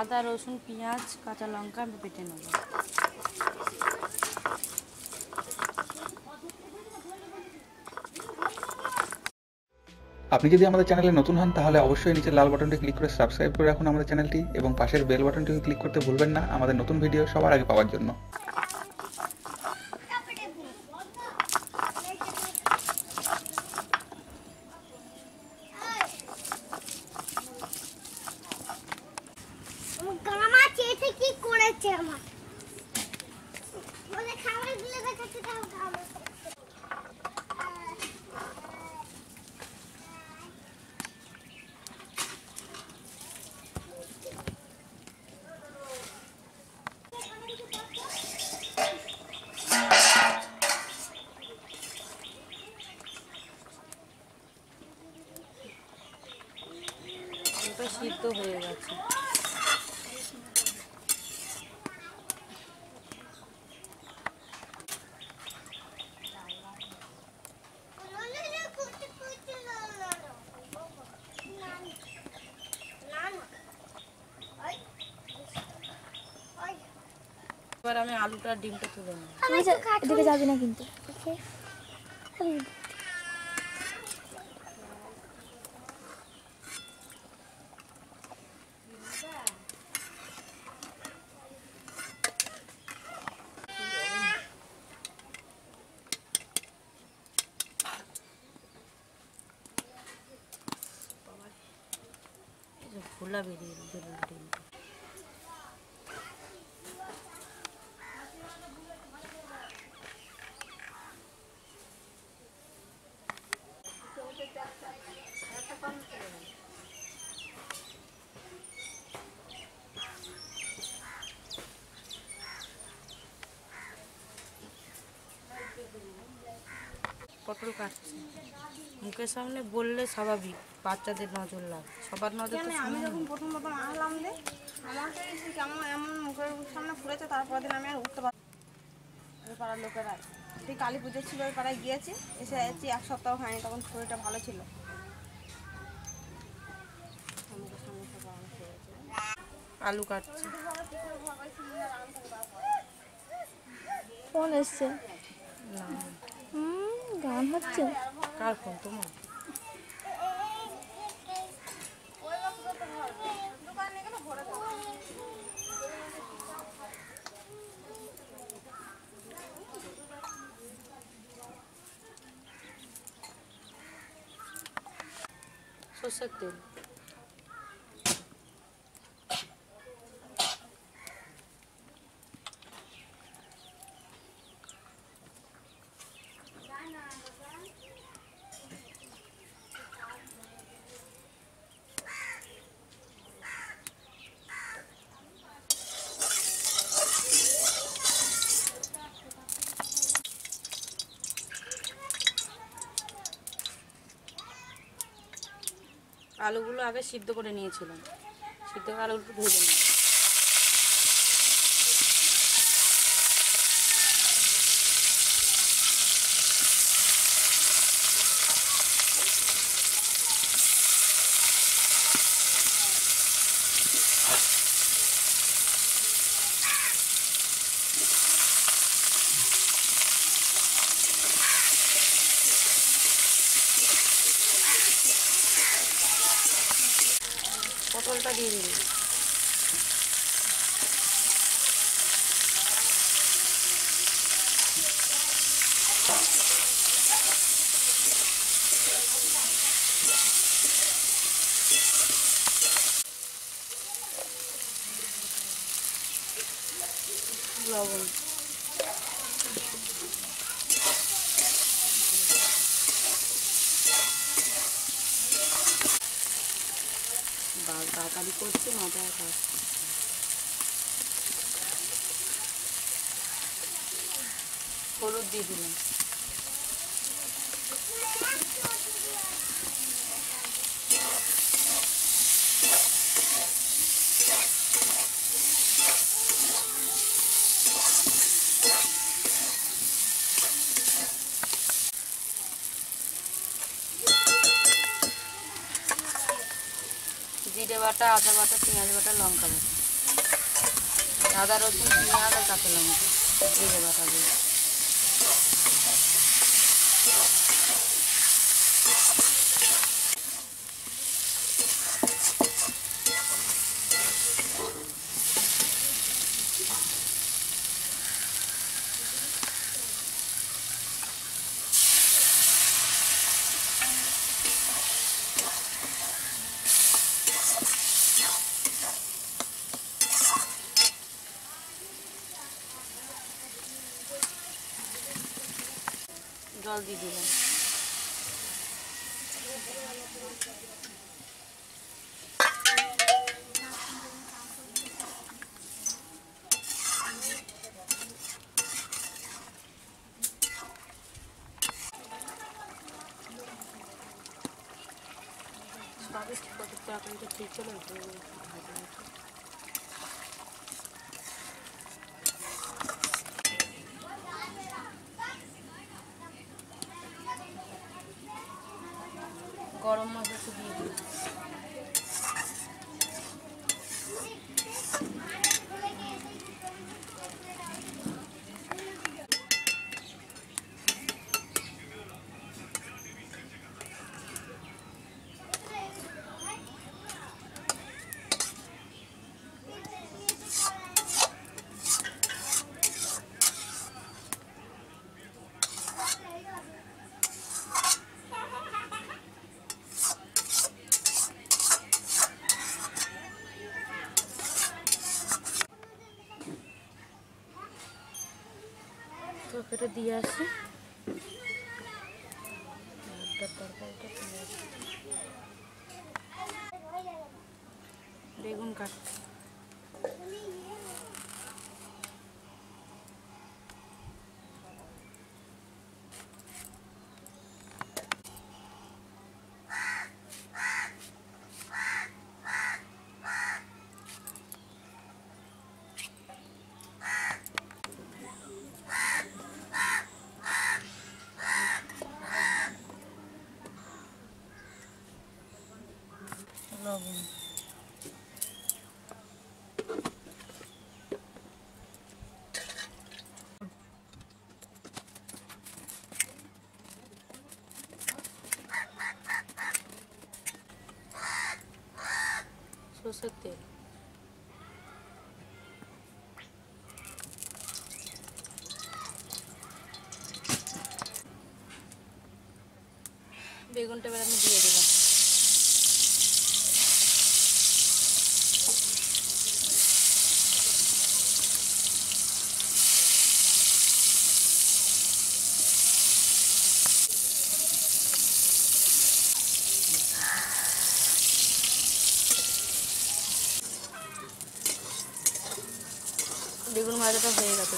আদা, রসুন, পেঁয়াজ, কাঁচা লঙ্কা আমি বেটে নেব। আপনি যদি আমাদের চ্যানেলে নতুন হন, তাহলে অবশ্যই নিচে লাল বাটনটি ক্লিক করে সাবস্ক্রাইব করে রাখুন আমাদের চ্যানেলটি এবং পাশের বেল বাটনটিকে ক্লিক করতে ভুলবেন না আমাদের নতুন ভিডিও সবার আগে পাওয়ার জন্য। গামা কি করেছে আমার? বলে খাবার দিলে হয়ে গেছে। এবার আমি আলুটা ডিমটা তুলে নেব। এদিকে যাবি না কিন্তু এই যে খোলা বেরিয়ে পটল কাটছি। মুখের সামনে বললে স্বাভাবিক বাচ্চাদের নজর লাগে। সবার নজর তো আমি যখন প্রথম প্রথম আসলাম যে আমাকে কেমন এমন মুখের সামনে ফুলেছে তারপর দিন আমি আর উঠতে পারি ওই পাড়ার লোকেরা সেই কালী পুজো ছিল ওই পাড়ায় গিয়েছি এসে এসেছি এক সপ্তাহ হয়নি তখন শরীরটা ভালো ছিল। আমার। আলু কাটছি। ফোন এসছে? না। গান হচ্ছে? কার ফোন তোমার সর্ষের তেল। আলুগুলো আগে সিদ্ধ করে নিয়েছিলাম। সিদ্ধ আলুগুলো ভেজে নেব পটলটা দিয়ে দিবি লবণ করছে মাথায় কাজ হলুদ দিয়ে দিলাম। জিরে বাটা, আদা বাটা, পেঁয়াজ বাটা, লঙ্কা বাটা। আদা রসুন, পেঁয়াজ আর কাঁচা লঙ্কা, জিরে বাটা দিয়ে। জল দিয়ে দিলাম সবই agora uma já subiu. তরকারিটা দিয়ে আসি। বেগুন কাটছি লবণ সর্ষের তেল বেগুনটা এবার আমি দিয়ে দিলাম বেগুন ভাজাটা হয়ে গেছে।